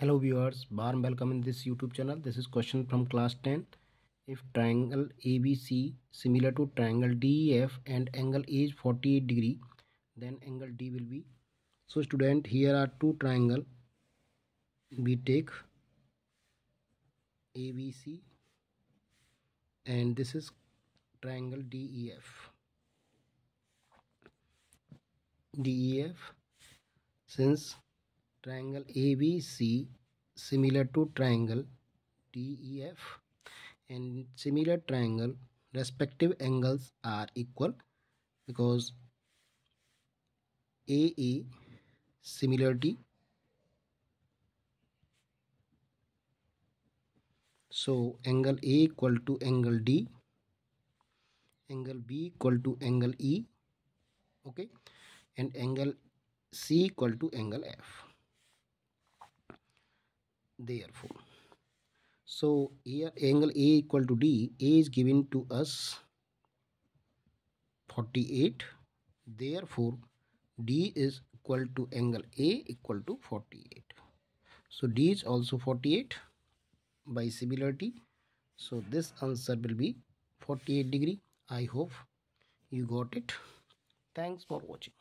hello viewers warm welcome in this youtube channel. This is question from class 10 if triangle abc similar to triangle def and angle is 48 degree then angle d will be. So student here are two triangle. We take abc and this is triangle def def since triangle ABC similar to triangle DEF and similar triangle respective angles are equal because AA similarity so angle A equal to angle D angle B equal to angle E okay and angle C equal to angle F therefore. So here angle a equal to d a is given to us 48 therefore d is equal to angle a equal to 48 so d is also 48 by similarity. So this answer will be 48 degree. I hope you got it. Thanks for watching